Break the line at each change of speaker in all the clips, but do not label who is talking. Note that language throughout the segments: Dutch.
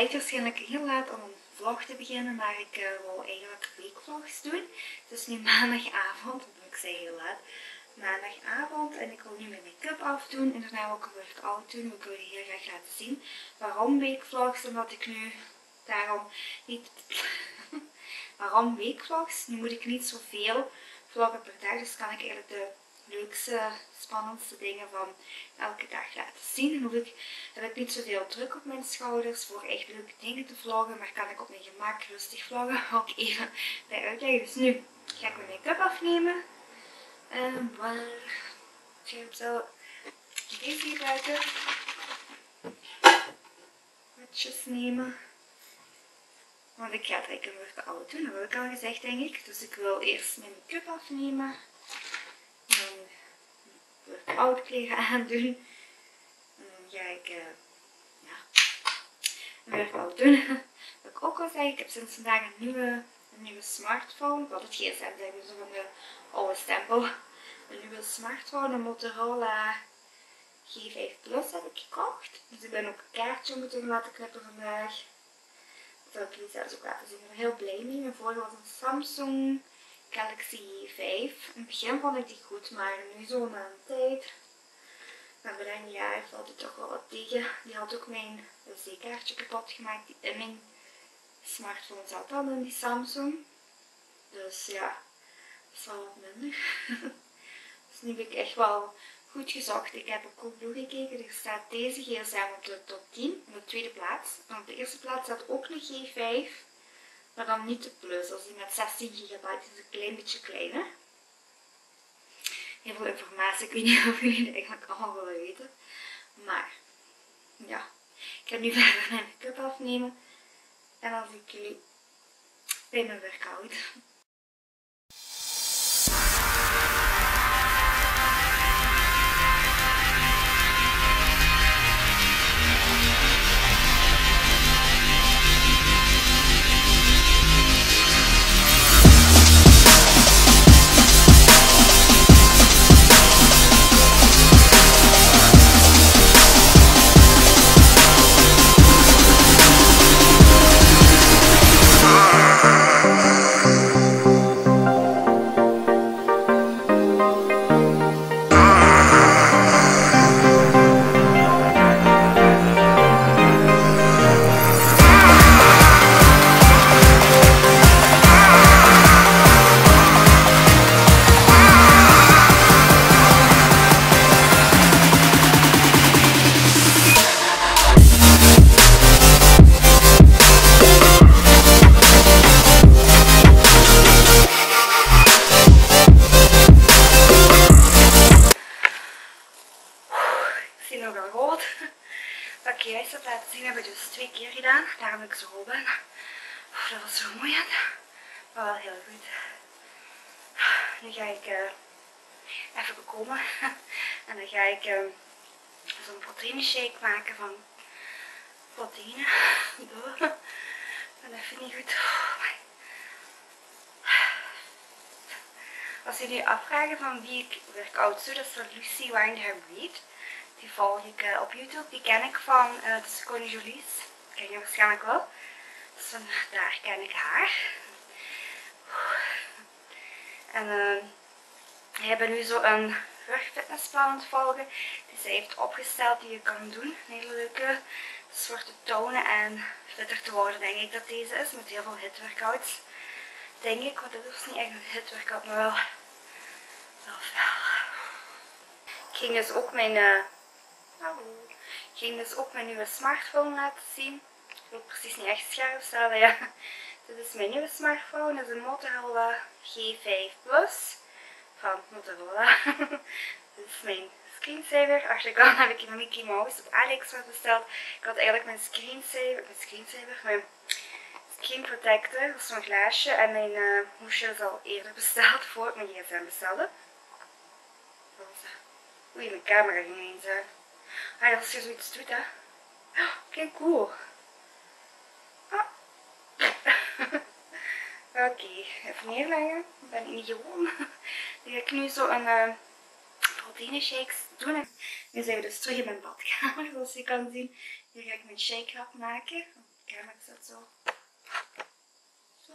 lijkt waarschijnlijk heel laat om een vlog te beginnen, maar ik uh, wil eigenlijk weekvlogs doen. Het is nu maandagavond, ik zei heel laat. Maandagavond en ik wil nu mijn make-up afdoen en daarna ook een workout doen. Ik wil je heel graag laten zien waarom weekvlogs, omdat ik nu daarom niet... waarom weekvlogs? Nu moet ik niet zoveel vloggen per dag, dus kan ik eigenlijk de leukste, spannendste dingen van elke dag laten zien. Ik, heb ik niet zoveel druk op mijn schouders voor echt leuke dingen te vloggen, maar kan ik op mijn gemak rustig vloggen. Ook even bij uitleggen. Dus nu ga ik mijn make-up afnemen. En waar ik heb zo deze gebruiken. Watjes nemen. Want ik ga het eigenlijk een workout doen, dat heb ik al gezegd denk ik. Dus ik wil eerst mijn make-up afnemen workout kleren aandoen. Dan ga ik uh, ja, een workout doen. Wat ik ook al zei, ik heb sinds vandaag een nieuwe, een nieuwe smartphone. Wat het gsm zijn, zo van de oude stempel. Een nieuwe smartphone, een Motorola G5 Plus heb ik gekocht. Dus ik ben ook een kaartje moeten laten knippen vandaag. Dat wil ik jullie zelfs ook laten zien. Ik ben heel blij mee. Mijn vorige was een Samsung Galaxy 5. In het begin vond ik die goed, maar nu zo na een tijd, na bijna een jaar, valt het toch wel wat tegen. Die had ook mijn SD-kaartje kapot gemaakt in mijn smartphone zat dan in die Samsung. Dus ja, dat is wel wat minder. dus nu heb ik echt wel goed gezocht. Ik heb op Coolblue gekeken. Er staat deze gsm op de top 10, op de tweede plaats. En op de eerste plaats staat ook een G5. Maar dan niet de plus, als die met 16 gigabyte is, een klein beetje kleiner. Heel veel informatie, ik weet niet of jullie het eigenlijk allemaal willen weten. Maar, ja. Ik ga nu verder mijn make-up afnemen. En dan zie ik jullie bij mijn workout. Even niet goed. Als jullie afvragen van wie ik workout doe, dat is van Lucy Windham Reed. Die volg ik uh, op YouTube. Die ken ik van uh, de Jolies ken je waarschijnlijk wel. Dus daar ken ik haar. En uh, ik ben nu zo een rugfitnessplan aan het volgen die zij heeft opgesteld die je kan doen. Een hele leuke. Dus voor te tonen en fitter te worden denk ik dat deze is. Met heel veel hit workouts. Denk ik, want dit is niet echt een hit workout, maar wel, wel. Ik ging dus ook mijn, uh, ik ging dus ook mijn nieuwe smartphone laten zien wil precies niet echt scherp stellen. Ja. Dit is mijn nieuwe smartphone. Dit is een Motorola G5 Plus van Motorola. Dit is mijn screensaver. Achterkant heb ik een Mickey Mouse op AliExpress besteld. Ik had eigenlijk mijn screensaver, mijn screensaver, mijn screen protector, dat is zo'n glaasje. En mijn uh, hoesje is al eerder besteld voor ik mijn gsm bestelde. Oei, mijn camera ging eens. Ah, als je zoiets doet, hè. Kijk, cool. Oké, even neerleggen. Ik ben niet gewoon. Dan ga ik nu zo een uh, proteïne shakes doen. Nu zijn we dus terug in mijn badkamer, zoals je kan zien. Hier ga ik mijn shake rap maken. camera zet zo. Zo.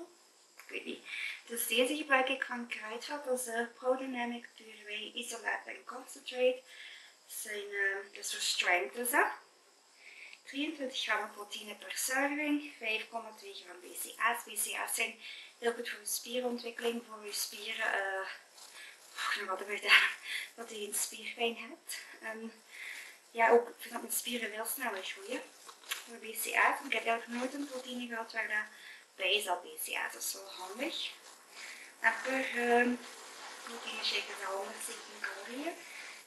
Ik weet niet. Dus deze gebruik ik van Kruidvat. Dat is de Prodynamic Puree Isolate and Concentrate. Dat zijn uh, dus voor strength dus, 23 gram proteïne per serving, 5,2 gram BCA's. BCA's zijn heel goed voor je spierontwikkeling, voor je spieren. Uh, dat je geen spierpijn hebt. En ja, ook ik dat mijn spieren veel sneller groeien. Voor BCA's, ik heb eigenlijk nooit een proteïne gehad waar dat bij zat BCA's. Dat is wel handig. En per uh, proteïne shake is 117 calorieën.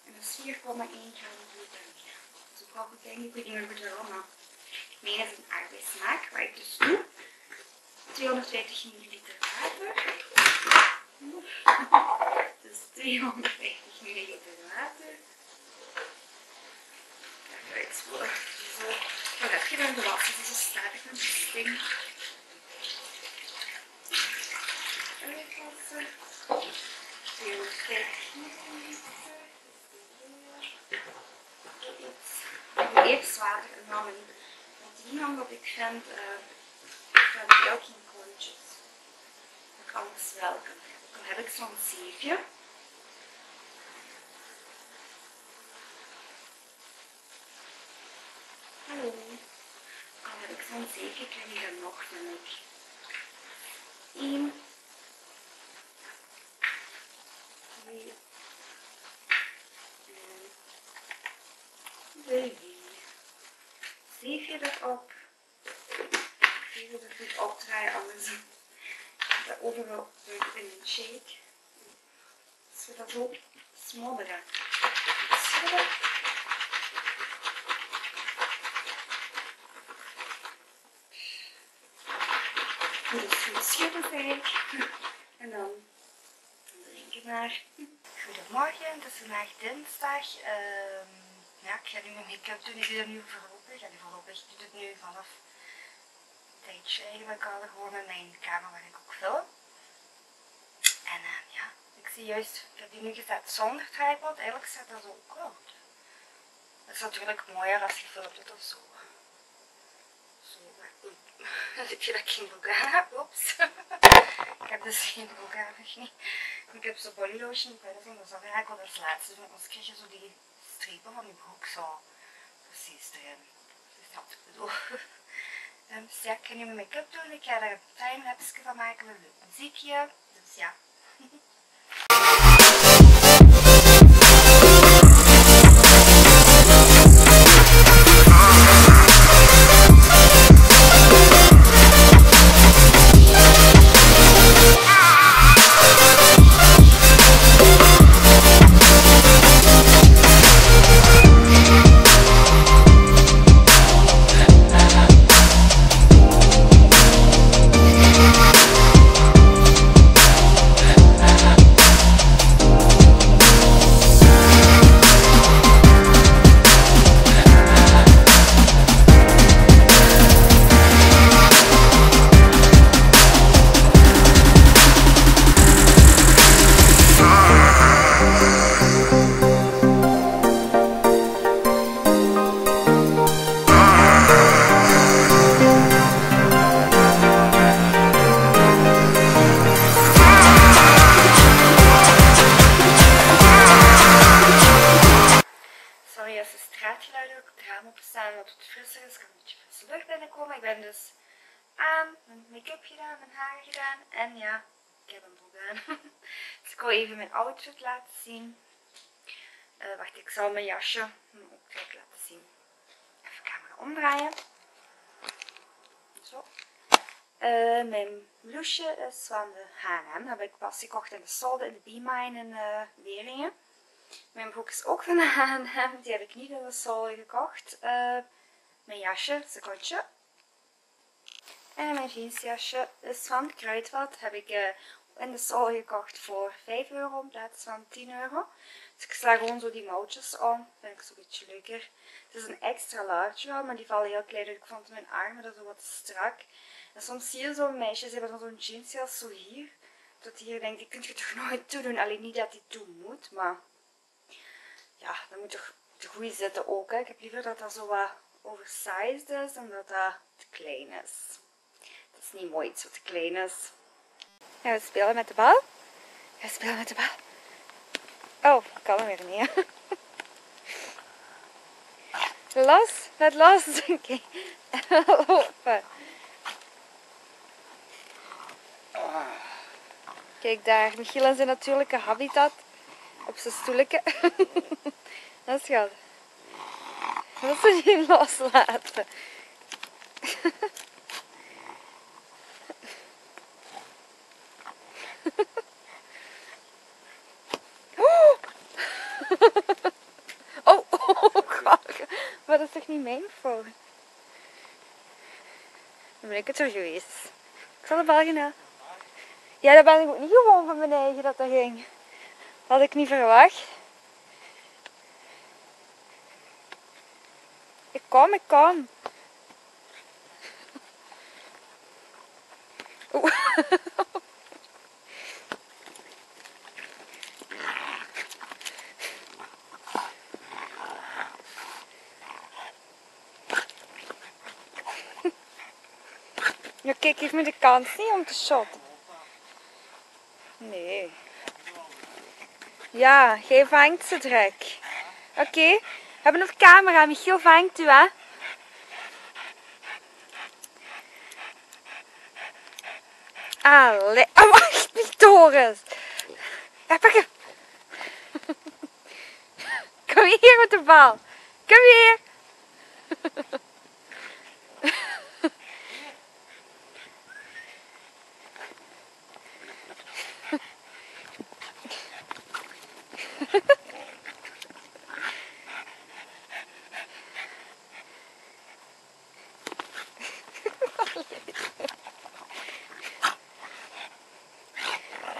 En dat is 4,1 gram vitamine. Dus ook wel goed denk ik weet niet meer goed waarom, maar meen het een aardbeismaak, waar ik dus doe. 250 ml water. Dus 250 ml water. Even uitspoelen. Zo. Wat heb je dan gewassen? Het is een sting. Uitwassen. 250 ml. Iets. water en dan een proteïne, omdat ik vind uh, van melk in kontjes alles wel. Dan heb ik zo'n zeefje. Hallo. Dan heb ik zo'n zeefje. Ik heb hier nog, een. ik. Doen. Ik doe dat nu voorlopig. Ja, voorlopig. Ik doe het nu vanaf tijdje eigenlijk al gewoon in mijn kamer waar ik ook film. En uh, ja, ik zie juist, ik heb die nu gezet zonder tripod, eigenlijk staat dat ook wel. Dat is natuurlijk mooier als je filmt of zo. Zo, dan zit je dat ik geen broek aan heb, ik heb dus geen broek aan, niet. Ik heb zo body lotion, ik weet dat is eigenlijk wel als laatste doen, anders krijg zo die strepen van je broek zo precies erin. Dus dat ik bedoel. Um, dus ja, ik ga nu mijn make-up doen. Ik ga er een timelapse van maken met muziekje. Dus ja. zien. Uh, wacht, ik zal mijn jasje ook gelijk laten zien. Even camera omdraaien. Zo. Uh, mijn blouseje is van de H&M. Dat heb ik pas gekocht in de Solde in de B-Mine in Weringen. Mijn broek is ook van de H&M. Die heb ik niet in de Solde gekocht. mijn jasje, secondje. En mijn jeansjasje is van Kruidvat. Heb ik in de Sol gekocht voor 5 euro in plaats van 10 euro. Dus ik sla gewoon zo die mouwtjes om. Vind ik zo een beetje leuker. Het is een extra large maar die vallen heel klein Ik vond mijn armen dat zo wat strak. En soms zie je zo'n meisjes hebben zo'n jeansjas zo hier. Dat hier denk ik, kun je toch nooit toe doen. Alleen niet dat die toe moet, maar ja, dat moet toch de goede zitten ook. Hè. Ik heb liever dat dat zo wat oversized is, omdat dat te klein is. Dat is niet mooi, iets wat te klein is. Gaan we spelen met de bal? Gaan we spelen met de bal? Oh, ik kan hem weer niet. Los, laat los. Oké. Lopen. Kijk daar, Michiel in zijn natuurlijke habitat. Op zijn stoeletje. Dat is goed. Dat ze niet loslaten. Oh, oh. Maar dat is toch niet mijn fout? Dan ben ik het zo geweest. Ik zal de bal gaan Ja, dat ben ik ook niet gewoon van mijn eigen dat dat ging. Had ik niet verwacht. Ik kom, ik kom. Oeh. Ja, kijk, geef me de kans niet om te shotten. Nee. Ja, jij vangt ze direct. Oké, we hebben nog camera. Michiel vangt u, hè? Allee, oh, wacht niet, Doris. Ja, pak hem. Kom hier met de bal. Kom hier. Ja,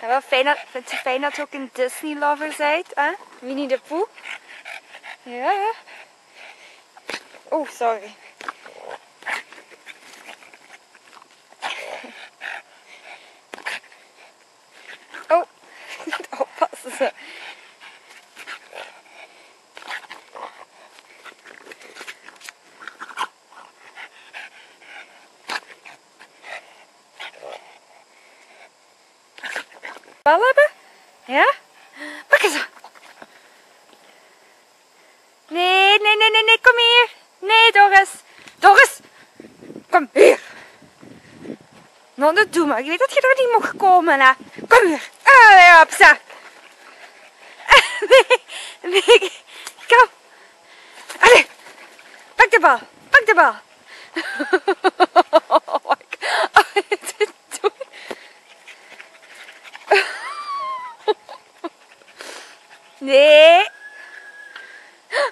wel fijn dat, vind je fijn dat je ook een Disney lover bent, hè? Winnie de Pooh. Ja. Oh, sorry. Oh, niet oppassen. Bal hebben? Ja? Pak eens. Nee, nee, nee, nee, nee, kom hier. Nee, Doris. Doris, kom hier. Maar. Ik weet dat je er niet mocht komen, hè. Kom hier. Allee, opzij. Nee, nee, kom. Allee, pak de bal. Pak de bal. Oh, ik- oh, dit doe ik. Nee.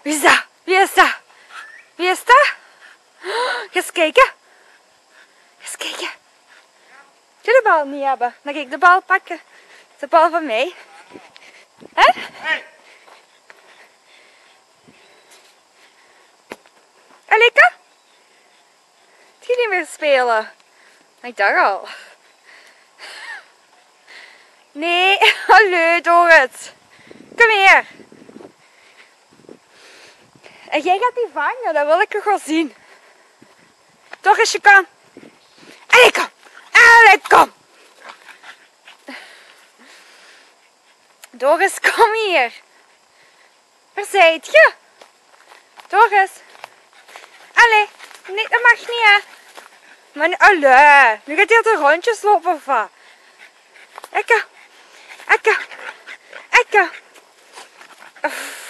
Wie is dat? Wie is dat? Wie is dat? Ga eens kijken. Ga eens kijken. Kun je de bal niet hebben? Dan ga ik de bal pakken. De bal van mij. Hè? Alika? Het gaat niet meer spelen. Ik dacht al. Nee, hallo Dorit. Kom hier. En jij gaat die vangen, dat wil ik nog wel zien. Toch eens je kan. Allee, kom. Allee, kom. Doris, kom hier. Waar zijt je? Doris. Allee, nee, dat mag niet, hè. Maar, allee, nu gaat hij de rondjes lopen of wat? Ekka. Ekka. Oef.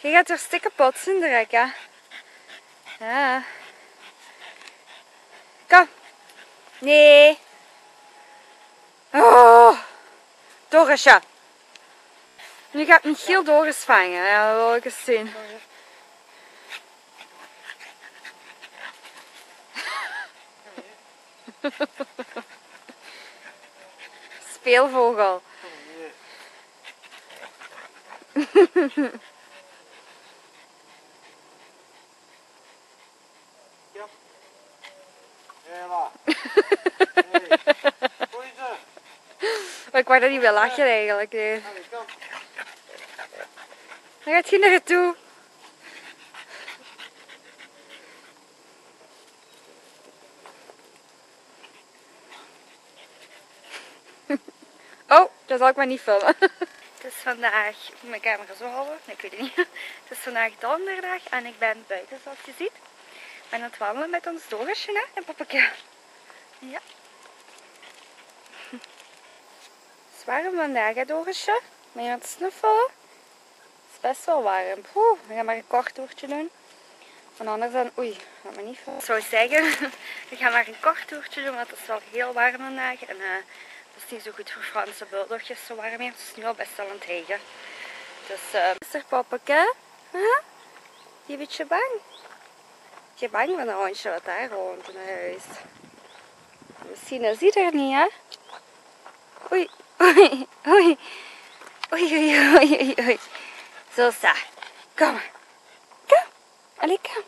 Je gaat er stikken pot zijn direct, hè. Ja. Kom. Nee. Oh. Dorisje. Nu gaat Michiel Doris vangen. Ja, dat wil ik eens zien. Speelvogel.
Hey.
Maar ik wou dat niet wel lachen eigenlijk. Nee. Waar gaat hij toe. Oh, dat zal ik maar niet filmen. Het is vandaag, ik mijn camera zo houden, nee, ik weet het niet. Het is vandaag donderdag en ik ben buiten zoals je ziet. Ik ben aan het wandelen met ons dogersje hè, en papakje. Ja. Het is warm vandaag hè dogersje, ben je aan het snuffelen? Het best wel warm. Oeh, we gaan maar een kort toertje doen. Want anders dan, oei, laat me niet veel. Ik zou zeggen, we gaan maar een kort toertje doen, want het is wel heel warm vandaag. En uh, dat is niet zo goed voor Franse bulldogjes, zo warm hier. Het is nu al best wel aan het regen. Dus, uh, is er pappeke? Huh? Je bent je bang? Je bang van een hondje wat daar rond in huis? Misschien is hij er niet, hè? Oei, oei, oei. Oei, oei, oei, oei, oei. Zo sta. Kom. Kom. Allee, kom.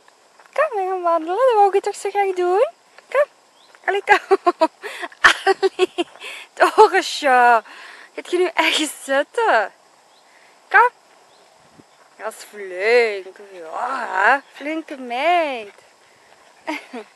Kom, we gaan wandelen. Dat wou ik toch zo graag doen. Kom. Allee, kom. Allee. Dorisje. Gaat je nu echt zitten? Kom. Dat is flink. Ja, flinke meid.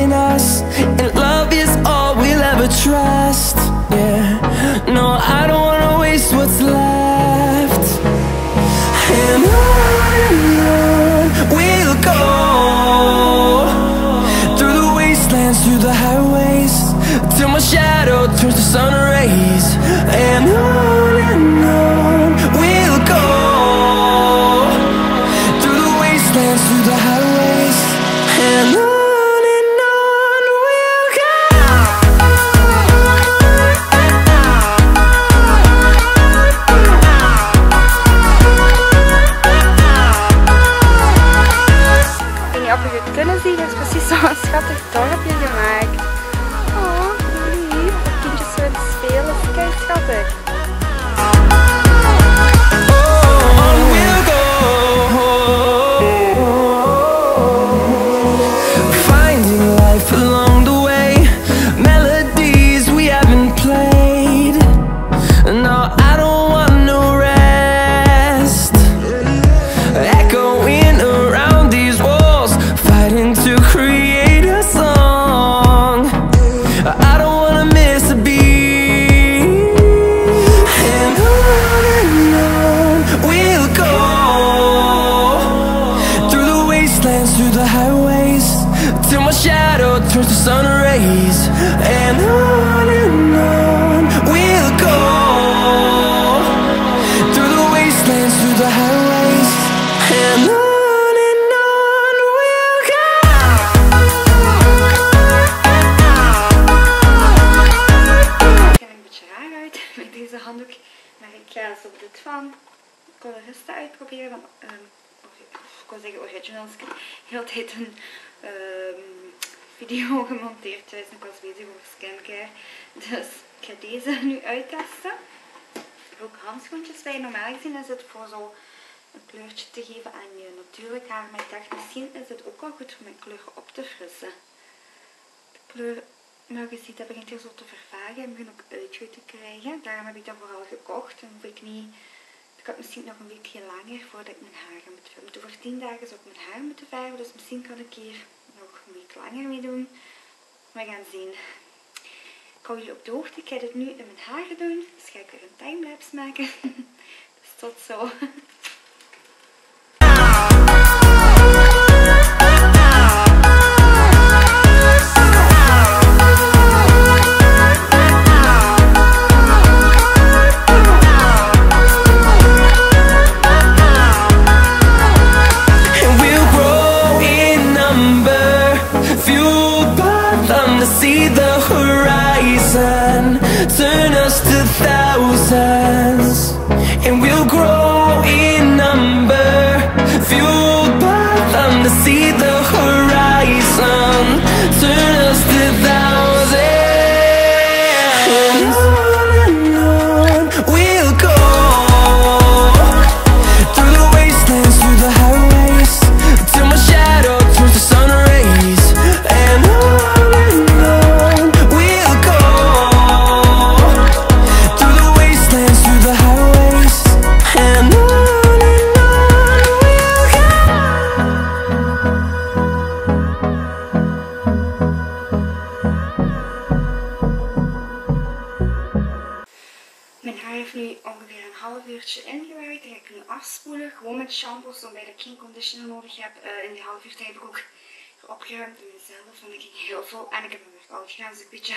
deze handdoek, maar ik ga zo dit van colorista uitproberen. Van, ehm, ori- ik wil zeggen originals. Ik heb de hele tijd een ehm, video gemonteerd en ik was bezig over skincare. Dus ik ga deze nu uittesten. Ook handschoentjes bij. Normaal gezien is het voor zo een kleurtje te geven aan je natuurlijk haar. Maar ik dacht misschien is het ook wel goed om mijn kleuren op te frissen. De kleur, nou je ziet, dat begint hier zo te vervagen en begint ook uitje te krijgen. Daarom heb ik dat vooral gekocht. En hoef ik niet, ik had misschien nog een weekje langer voordat ik mijn haar moet verven. Over 10 dagen zou ik mijn haar moeten verven, dus misschien kan ik hier nog een week langer mee doen. We gaan zien. Ik hou jullie op de hoogte. Ik ga dit nu in mijn haren doen. Dus ga ik weer een timelapse maken. dus tot zo. Gewerkt. Die ga ik nu afspoelen. Gewoon met shampoos, bij de king conditioner nodig heb. Eh, in die half uur heb ik ook opgeruimd in mezelf. Want ik heel veel. En ik heb een workout gedaan, dus ik beetje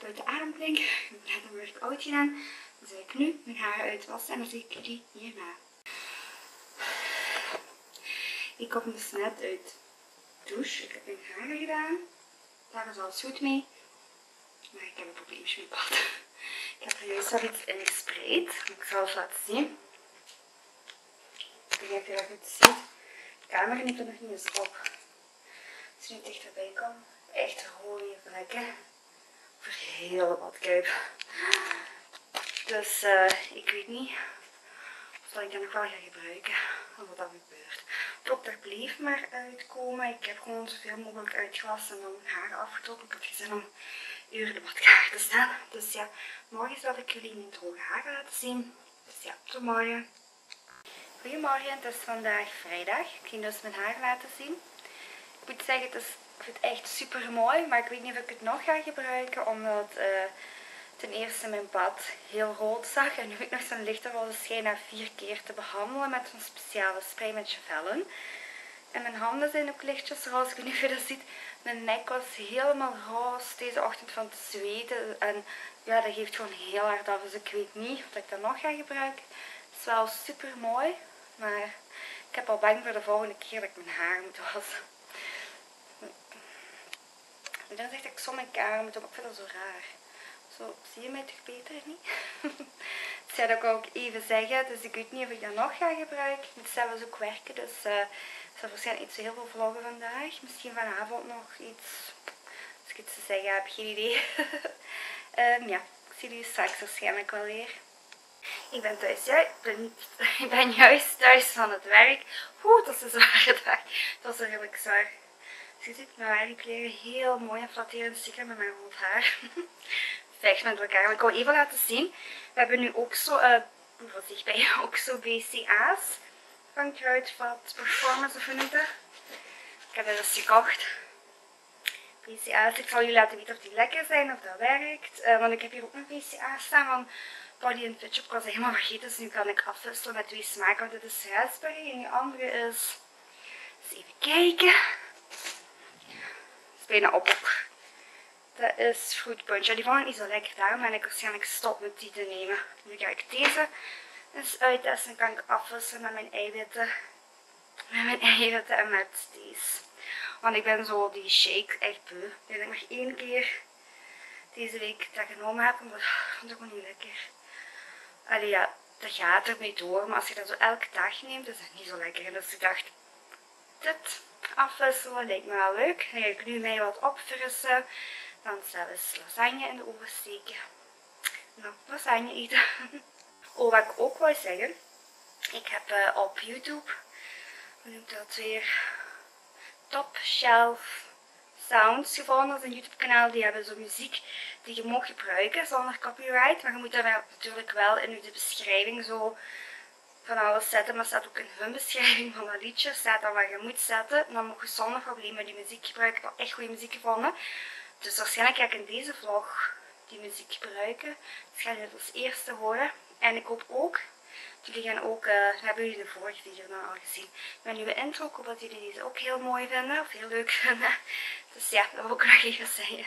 buiten adem klink. Ik heb net een workout gedaan. Dan zal ik nu mijn haren uitwassen en dan zie ik jullie hierna. Ik kom dus net uit douche. Ik heb mijn haren gedaan. Daar is alles goed mee. Maar ik heb een probleempje met pad. Ik heb er juist wel iets in gespreid. Ik zal het laten zien. Ik niet of je dat goed ziet. De camera neemt er nog niet eens op. Als je nu dichterbij komt, echt rode vlekken. Voor heel de badkuip. Dus uh, ik weet niet of dat ik dat nog wel ga gebruiken. Of wat dat gebeurt. Dokter bleef maar uitkomen. Ik heb gewoon zoveel mogelijk uitgewassen en dan mijn haar afgetrokken. Ik had gezin om uren de te staan. Dus ja, morgen zal ik jullie mijn droge haren laten zien. Dus ja, tot morgen. Goedemorgen, het is vandaag vrijdag. Ik ging dus mijn haar laten zien. Ik moet zeggen, het is, ik vind het echt super mooi, maar ik weet niet of ik het nog ga gebruiken, omdat uh, ten eerste mijn bad heel rood zag en nu ik nog zo'n lichte rode schijn na vier keer te behandelen met zo'n speciale spray met Chevellen. En mijn handen zijn ook lichtjes roze, ik weet niet of je dat ziet. Mijn nek was helemaal roze deze ochtend van te zweten. En ja, dat geeft gewoon heel hard af. Dus ik weet niet of ik dat nog ga gebruiken. Het is wel super mooi. Maar ik heb al bang voor de volgende keer dat ik mijn haar moet wassen. En dan zegt dat ik zo mijn kamer moet doen. Ik vind dat zo raar. Zo, zie je mij toch beter niet? dat ik ook even zeggen. Dus ik weet niet of ik dat nog ga gebruiken. Ik moet zelfs ook werken. Dus uh, ik zal waarschijnlijk niet zo heel veel vloggen vandaag. Misschien vanavond nog iets. Als ik iets te zeggen heb, geen idee. um, ja, ik zie jullie straks waarschijnlijk wel weer. Ik ben thuis, ja, ik ben, ik ben juist thuis van het werk. Oeh, dat is een zware dag. Dat is redelijk zwaar. Dus je ziet mijn werkkleren heel mooi en flatterend stikken met mijn rood haar. Vecht met elkaar. Ik wil even laten zien. We hebben nu ook zo, uh, wat zeg bij, ook zo BCA's van Kruidvat Performance of? Ik heb dat dus gekocht. BCA's, ik zal jullie laten weten of die lekker zijn, of dat werkt. Uh, want ik heb hier ook een BCA staan van and Fitch. Ik was helemaal vergeten, dus nu kan ik afwisselen met twee smaken. Want dit is raspberry en die andere is... Eens even kijken. Het is bijna op. Dat is fruit punch. Ja, die vond ik niet zo lekker, daarom ben ik waarschijnlijk stop met die te nemen. Nu ga ik deze eens uittesten. Kan ik afwisselen met mijn eiwitten. Met mijn eiwitten en met deze. Want ik ben zo die shake echt beu. Ik denk dat ik nog één keer deze week dat genomen heb. Maar dat vond ik gewoon niet lekker. Allee ja, dat gaat ermee door. Maar als je dat zo elke dag neemt, is dat niet zo lekker. En dus ik dacht, dit afwisselen lijkt me wel leuk. Dan ga ik nu mij wat opfrissen. Dan zelfs lasagne in de oven steken. Nou, lasagne eten. Oh, wat ik ook wou zeggen. Ik heb uh, op YouTube, hoe noemt dat weer, Top Shelf Sounds gevonden. Dat is een YouTube kanaal, die hebben zo muziek die je mag gebruiken zonder copyright. Maar je moet daar natuurlijk wel in de beschrijving zo van alles zetten. Maar staat ook in hun beschrijving van dat liedje, staat dan wat je moet zetten. En dan mag je zonder problemen die muziek gebruiken. Ik heb echt goede muziek gevonden. Dus waarschijnlijk ga ik in deze vlog die muziek gebruiken. Dus ga je het als eerste horen. En ik hoop ook, jullie gaan ook, uh, hebben jullie de vorige video dan al gezien, mijn nieuwe intro. Ik hoop dat jullie deze ook heel mooi vinden, of heel leuk vinden. Dus ja, dat wil ik nog even zeggen.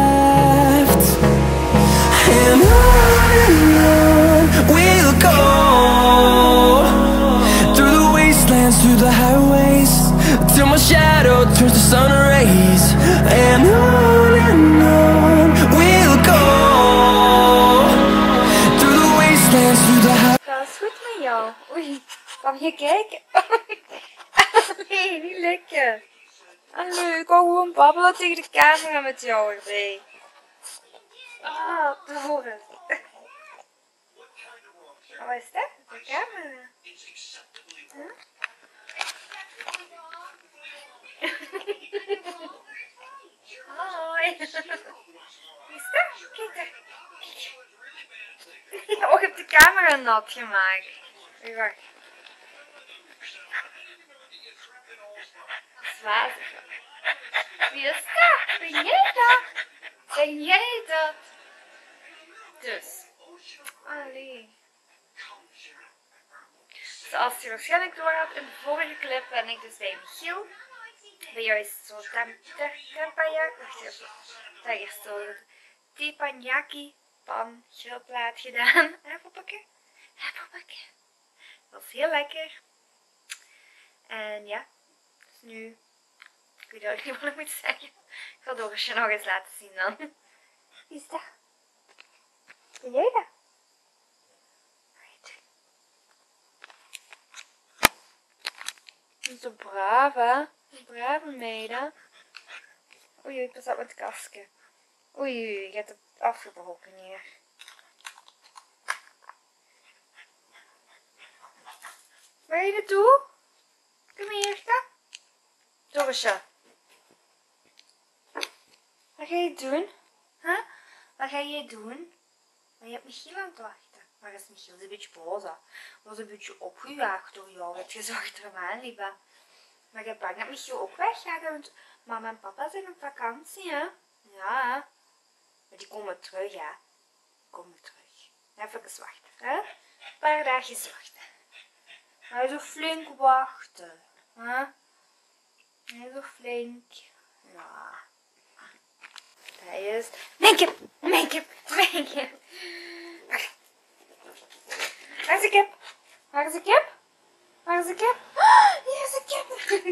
je kijken? nee, niet lekker. Hallo, ik wou gewoon babbelen tegen de camera met jou erbij. Ah, Doris. Oh, wat is dat? De camera. Huh? Hoi. Wie is dat? Kijk daar. Oh, ik heb de camera nat gemaakt. Wacht, Zwaar. Wie is dat? Ben jij dat? Ben jij dat? Dus. Allee. Zoals je waarschijnlijk door had in de vorige clip ben ik dus bij Michiel. Bij jou is het zo tempanyaki. Wacht even. Daar is zo teppanyaki pan grillplaat gedaan. Hè poppetje? Dat is heel lekker. En ja. Dus nu. Ik weet ook niet wat ik moet zeggen. Ik zal Dorisje nog eens laten zien dan. Is dat? Ben jij dat? Zo braaf, hè? Brave meiden. Oei, oei, pas op met het kastje. Oei, oei, je hebt het afgebroken hier. Waar je naartoe? Kom hier. Dorisje. Wat ga je doen? Huh? Wat ga je doen? Maar je hebt Michiel aan het wachten. Maar is Michiel is een beetje boos. Was een beetje opgejaagd door jou. Het gezorgd er maar liep. hè. Maar ben bang dat Michiel ook weggaat. Want mama en papa zijn op vakantie. Hè? Ja. Maar die komen terug, ja. Die komen terug. Even wachten. Hè? Een paar dagjes wachten. Maar zo flink wachten. Hè? Nee, zo flink. Ja. Daar is... Mijn kip! Mijn kip! Mijn kip! Waar is de kip? Waar is de kip? Waar is de kip? Hier is de kip!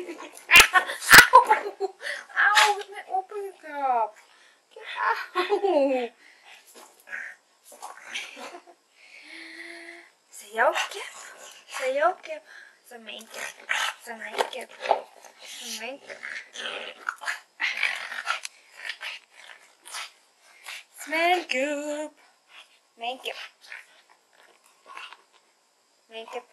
Auw! Auw, is mij opengekrapt. Auw! Is dat jouw kip? Is dat jouw kip? Is dat mijn kip? Is dat mijn kip? Is dat mijn kip? Is mijn kip?